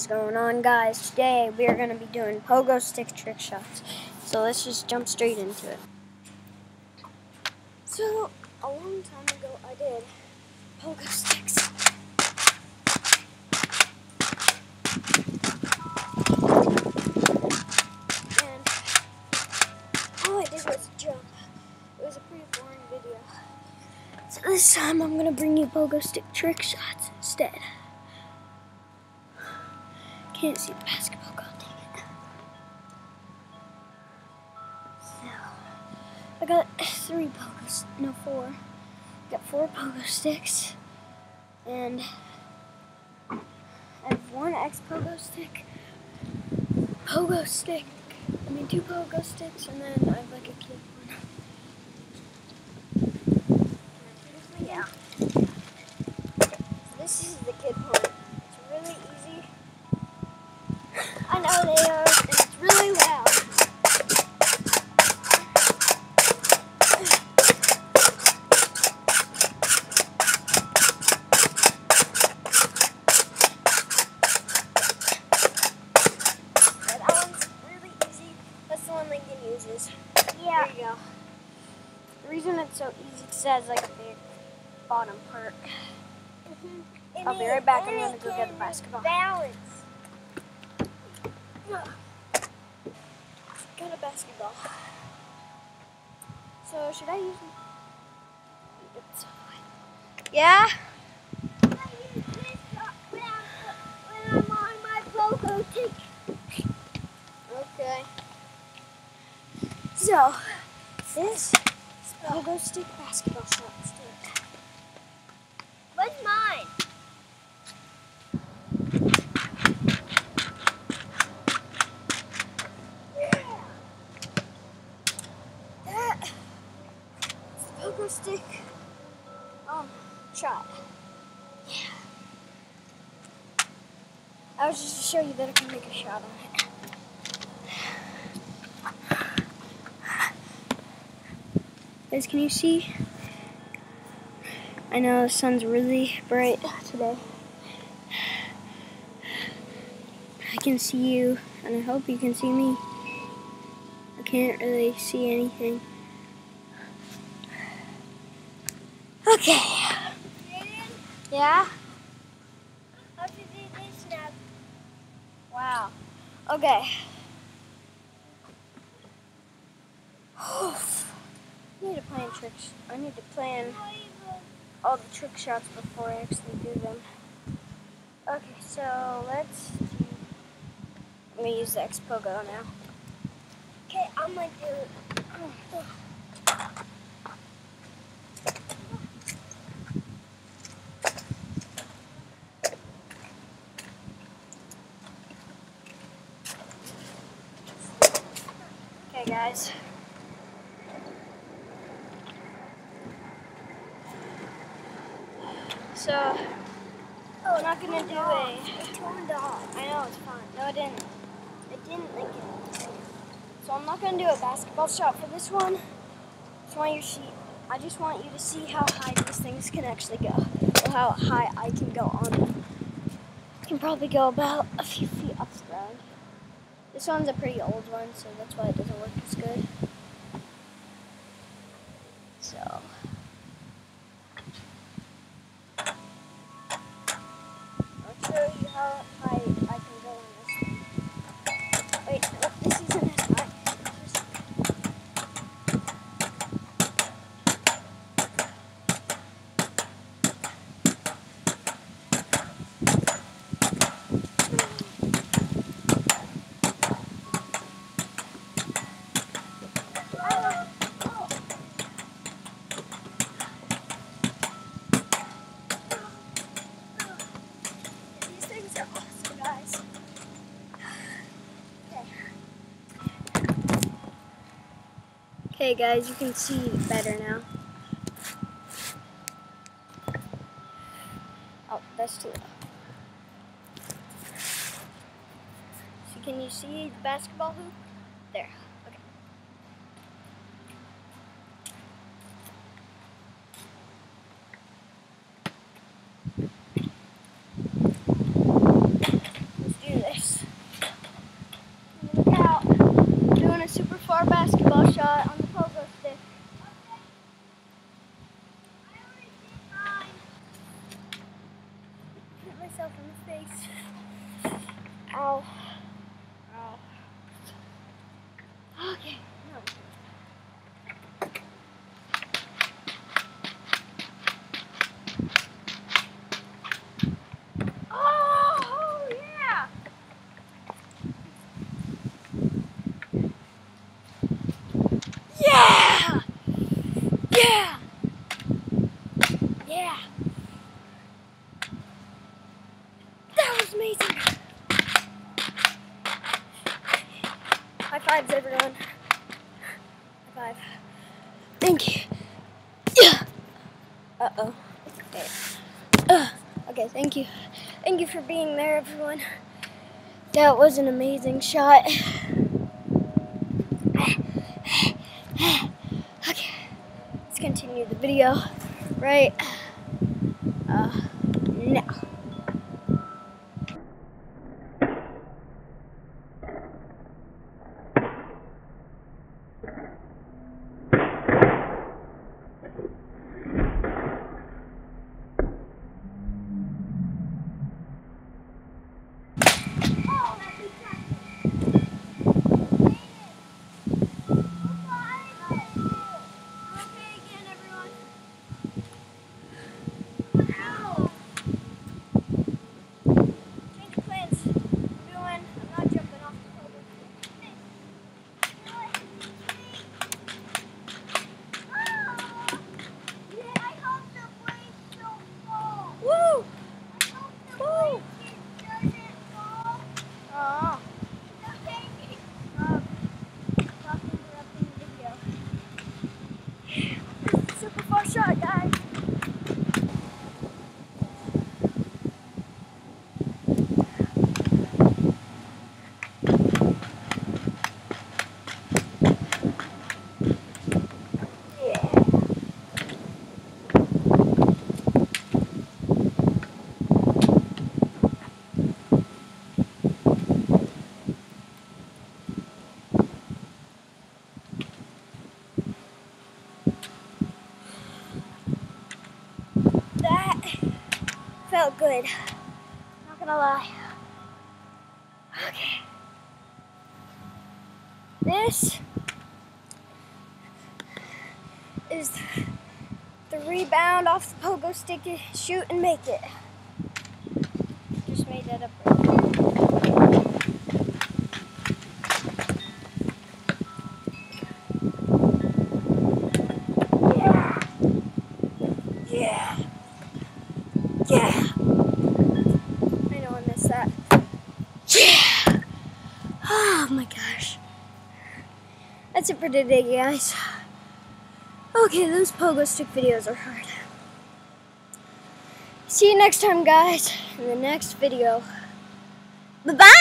is going on guys? Today we are going to be doing pogo stick trick shots. So let's just jump straight into it. So a long time ago I did pogo sticks. And all I did was jump. It was a pretty boring video. So this time I'm going to bring you pogo stick trick shots instead. Can't see the basketball goal, dang it. So, I got three pogo, no four. I Got four pogo sticks, and I have one X pogo stick, pogo stick. I mean two pogo sticks, and then I have like a kid one. Yeah. This is the kid one. I they are, and it's really loud. That one's really easy. That's the one Lincoln uses. Yeah. There you go. The reason it's so easy is it has like a big bottom part. And I'll be right back. I'm gonna go get the basketball. Balance. Got a basketball. So should I use? It's yeah. Stick. Okay. So this is pogo stick basketball shot. It. What's mine? Pogo stick um shot. Yeah. I was just to show you that I can make a shot on it. Guys, can you see? I know the sun's really bright today. I can see you, and I hope you can see me. I can't really see anything. Okay. Yeah? how to do this now? Wow. Okay. I need to plan tricks. I need to plan all the trick shots before I actually do them. Okay, so let's do. I'm gonna use the X Pogo now. Okay, I'm gonna do guys. So, oh, we're not gonna do a. It turned off. I know it's fine. No, it didn't. It didn't like it. So I'm not gonna do a basketball shot for this one. Just want you see. I just want you to see how high these things can actually go, or how high I can go on them. I can probably go about a few feet off the ground. This one's a pretty old one, so that's why it doesn't work as good. So. I'll show you how high I can go on this one. Wait, look, this isn't as high. These things are awesome, guys. Okay. Okay, guys, you can see better now. Oh, that's too low. So can you see the basketball hoop? There. Okay. Let's do Ow. Ow. Okay. No. Oh, yeah. Yeah. Yeah. Yeah. That was amazing. High fives, everyone. High five. Thank you. Yeah. Uh oh. Okay. Uh, okay, thank you. Thank you for being there, everyone. That was an amazing shot. Okay, let's continue the video right uh, now. Oh, that'd be fantastic. Okay again, everyone. Ow. Change of plans. I'm doing, I'm not jumping off the pogo. Yeah, I hope the blades don't fall. Woo! I hope the Woo! blade doesn't fall. Oh, Okay. um, stop interrupting the video. Super far shot, guys. Yeah. That felt good. Not gonna lie. Okay. This is the rebound off the pogo stick, shoot and make it. Just made that up. Yeah. Yeah. Yeah. I know I missed that. Yeah. Oh Oh my gosh. That's it for today, guys. Okay, those pogo stick videos are hard. See you next time, guys, in the next video. Bye bye.